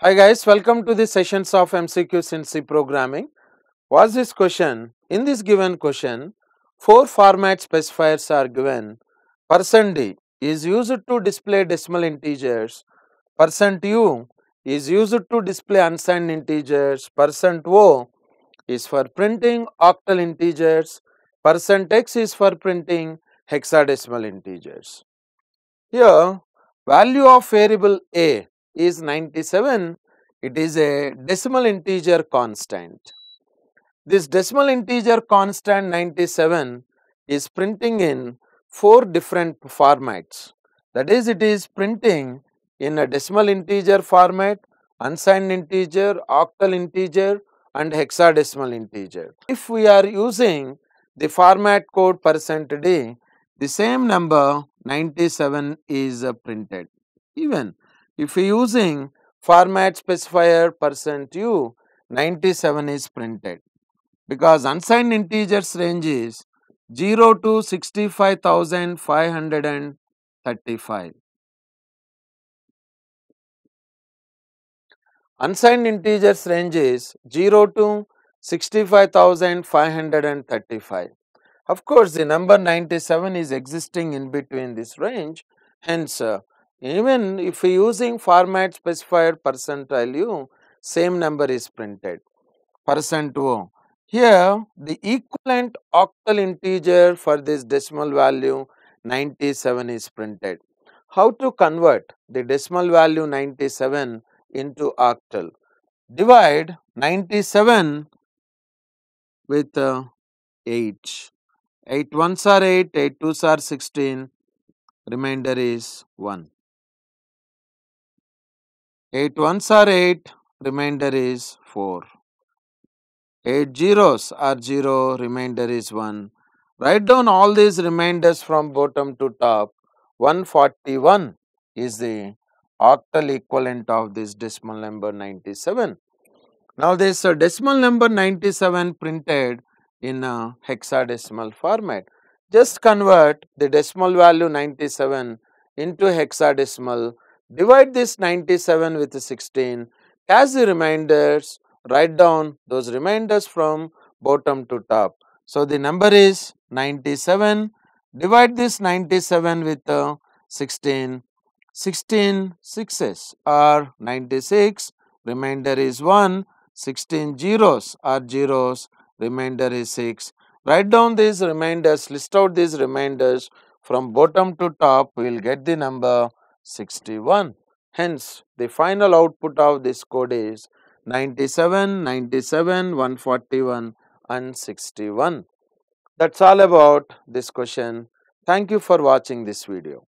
Hi guys, welcome to the sessions of MCQs in C programming. What's this question? In this given question, four format specifiers are given. Percent %d is used to display decimal integers. Percent %u is used to display unsigned integers. Percent %o is for printing octal integers. Percent %x is for printing hexadecimal integers. Here, value of variable a is 97, it is a decimal integer constant. This decimal integer constant 97 is printing in four different formats. That is, it is printing in a decimal integer format, unsigned integer, octal integer and hexadecimal integer. If we are using the format code percent %d, the same number 97 is printed. Even if we using format specifier percent %u, 97 is printed because unsigned integers range is 0 to 65,535. Unsigned integers range is 0 to 65,535. Of course, the number 97 is existing in between this range. Hence, uh, even if we using format specified percent value, same number is printed. Percent %o. Here, the equivalent octal integer for this decimal value 97 is printed. How to convert the decimal value 97 into octal. Divide 97 with uh, 8. 8 ones are 8, 8 twos are 16, remainder is 1. 8 ones are 8, remainder is 4. 8 zeros are 0, remainder is 1. Write down all these remainders from bottom to top. 141 is the octal equivalent of this decimal number 97. Now this uh, decimal number 97 printed in a hexadecimal format. Just convert the decimal value 97 into hexadecimal, divide this 97 with 16, as the reminders, write down those reminders from bottom to top. So the number is 97, divide this 97 with uh, 16, 16 sixes are 96, remainder is 1, 16 zeros are zeros, remainder is 6. Write down these reminders, list out these reminders from bottom to top, we will get the number 61. Hence, the final output of this code is 97, 97, 141 and 61. That's all about this question. Thank you for watching this video.